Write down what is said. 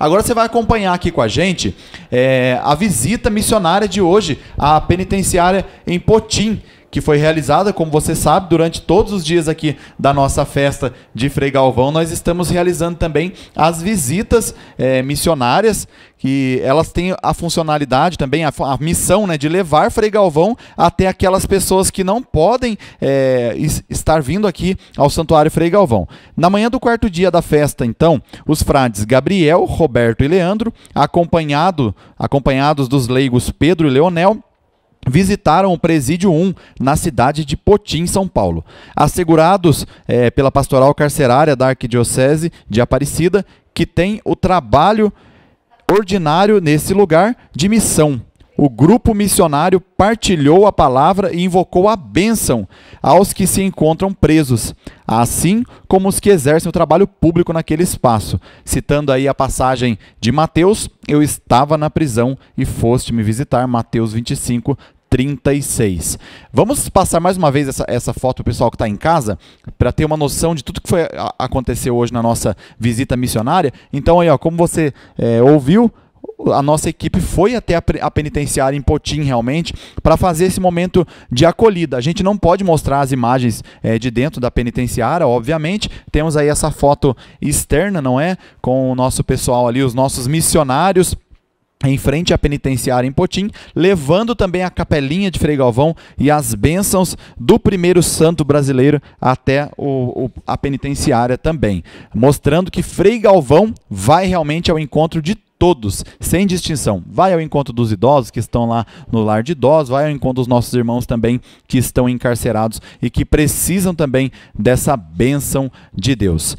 Agora você vai acompanhar aqui com a gente é, a visita missionária de hoje à penitenciária em Potim que foi realizada, como você sabe, durante todos os dias aqui da nossa festa de Frei Galvão, nós estamos realizando também as visitas é, missionárias, que elas têm a funcionalidade também, a, a, missão né, de levar Frei Galvão até aquelas pessoas que não podem é, estar vindo aqui ao Santuário Frei Galvão. Na manhã do quarto dia da festa, então, os frades Gabriel, Roberto e Leandro, acompanhado, acompanhados dos leigos Pedro e Leonel, visitaram o Presídio 1 na cidade de Potim, São Paulo. Assegurados é, pela pastoral carcerária da Arquidiocese de Aparecida, que tem o trabalho ordinário nesse lugar de missão o grupo missionário partilhou a palavra e invocou a bênção aos que se encontram presos, assim como os que exercem o trabalho público naquele espaço. Citando aí a passagem de Mateus, eu estava na prisão e foste me visitar, Mateus 25, 36. Vamos passar mais uma vez essa, essa foto pessoal que está em casa, para ter uma noção de tudo que foi, a, aconteceu hoje na nossa visita missionária. Então, aí, ó, como você é, ouviu, a nossa equipe foi até a penitenciária em Potim realmente para fazer esse momento de acolhida. A gente não pode mostrar as imagens é, de dentro da penitenciária, obviamente. Temos aí essa foto externa, não é? Com o nosso pessoal ali, os nossos missionários em frente à penitenciária em Potim, levando também a capelinha de Frei Galvão e as bênçãos do primeiro santo brasileiro até o, o, a penitenciária também, mostrando que Frei Galvão vai realmente ao encontro de todos, sem distinção. Vai ao encontro dos idosos que estão lá no lar de idosos, vai ao encontro dos nossos irmãos também que estão encarcerados e que precisam também dessa bênção de Deus.